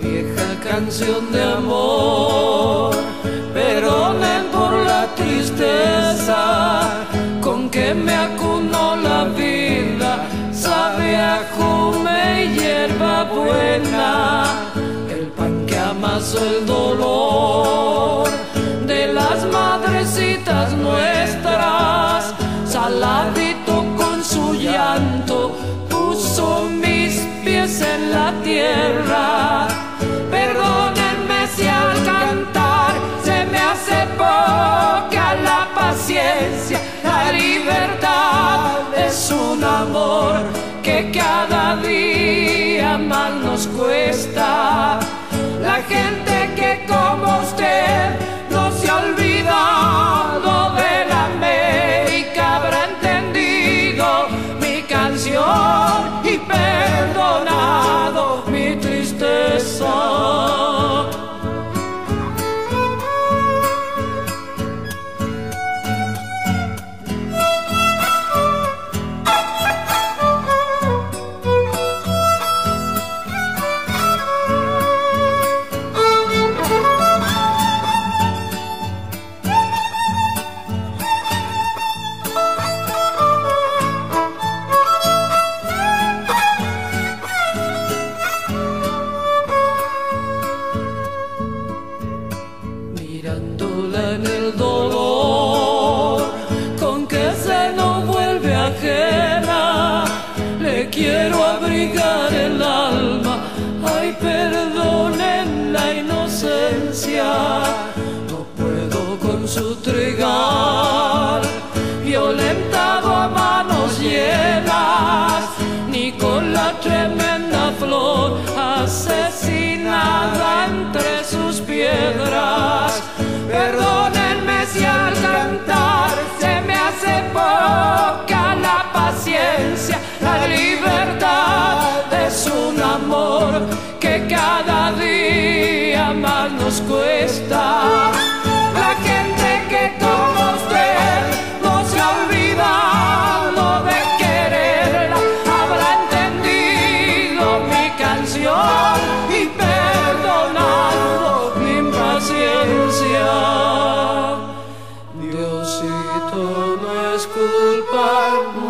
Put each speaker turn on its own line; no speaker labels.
vieja canción de amor. Perdonen por la tristeza con que me acunó la vida. Sabe a y hierba buena, el pan que amasó el dolor de las madrecitas nuestras, saladito con su llanto, puso mis pies en la tierra. Cada día más nos cuesta. La gente que como usted en el dolor, con que se no vuelve ajena, le quiero abrigar el alma, cuesta. La gente que como usted no se ha olvidado de quererla, habrá entendido mi canción y perdonado mi impaciencia. Diosito, no es culpa nuestra.